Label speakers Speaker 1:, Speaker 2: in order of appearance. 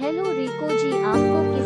Speaker 1: hello रिको जी आपको